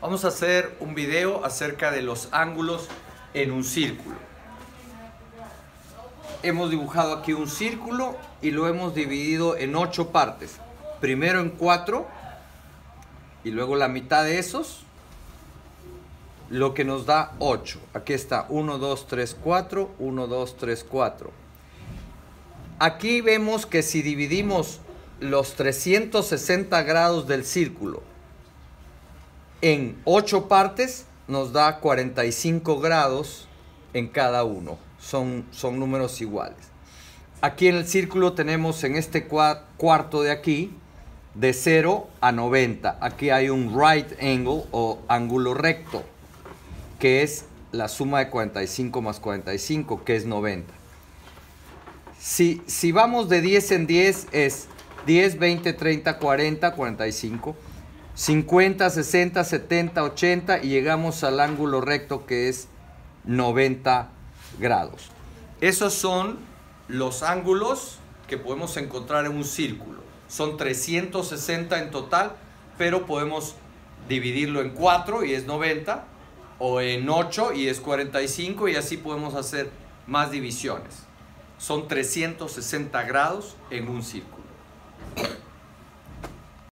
Vamos a hacer un video acerca de los ángulos en un círculo. Hemos dibujado aquí un círculo y lo hemos dividido en ocho partes. Primero en cuatro y luego la mitad de esos, lo que nos da 8. Aquí está 1, 2, 3, 4, 1, 2, 3, 4. Aquí vemos que si dividimos los 360 grados del círculo en 8 partes, nos da 45 grados en cada uno. Son, son números iguales. Aquí en el círculo tenemos en este cuarto de aquí, de 0 a 90. Aquí hay un right angle o ángulo recto, que es la suma de 45 más 45, que es 90. Si, si vamos de 10 en 10 es 10, 20, 30, 40, 45, 50, 60, 70, 80 y llegamos al ángulo recto que es 90 grados. Esos son los ángulos que podemos encontrar en un círculo. Son 360 en total, pero podemos dividirlo en 4 y es 90, o en 8 y es 45 y así podemos hacer más divisiones. Son 360 grados en un círculo.